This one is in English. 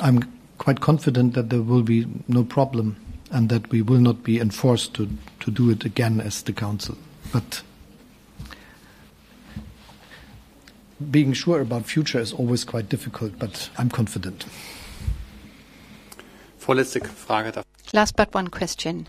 I'm quite confident that there will be no problem and that we will not be enforced to, to do it again as the Council. But being sure about future is always quite difficult, but I'm confident. Last but one question.